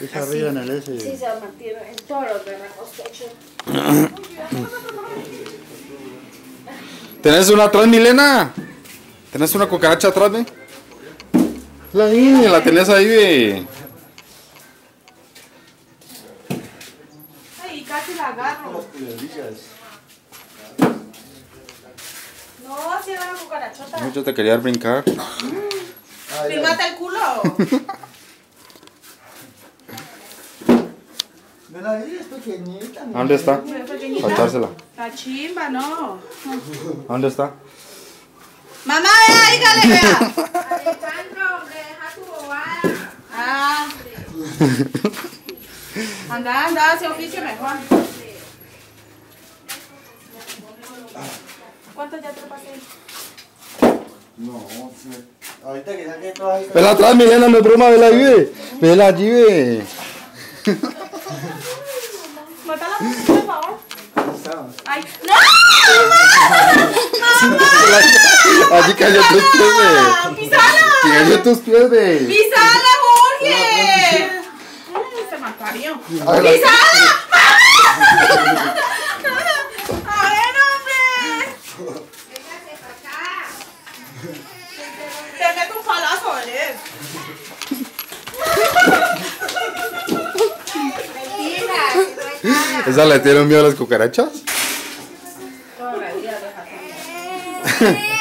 Es arriba en el ese. Sí, se mantiene en todos los hecho. ¿Tenés una atrás, Milena? ¿Tenés una cucaracha atrás, ve? La niña, la tenés ahí, ve. Ay, casi la agarro. No, así era la cucarachota. Yo te quería brincar. Fíjate el culo. Ven ahí, es pequeñita. ¿A dónde está? Para echársela. La chimba, no. ¿A dónde está? Mamá, vea, dígale, vea. Alejandro, hombre, deja tu bobada. Ah. Anda, anda, hace oficio mejor. ¿Cuánto ya te pasé? No, sí. ahorita que saque todas ahí. Vela atrás, Milena, no es broma, vela ahí, ve. Vela allí, ve. Mata la música, por favor. Ay, ¡no! Allí cayó tus pies. ¡Pisala! Cayó tus pies. ¡Pisala, Jorge! Se me parió. A ver, ¡Pisala! ¡A ver, hombre! Te meto un palazo, ¿eh? ¿Esa le tiene miedo a las cucarachas? Toda la vida deja